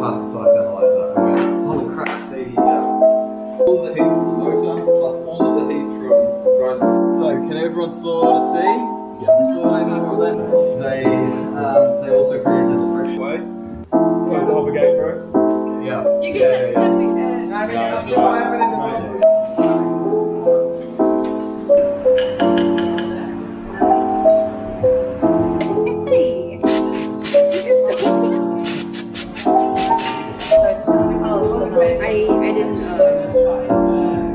carbon size analyzer. I went, holy crap, there you um, go. All the heat from the motor plus all of the heat from grinding. So can everyone sort of see? They um, they also created this fresh way. Close the hopper gate first. Yeah. You can yeah, yeah, yeah. No, I mean, no, right.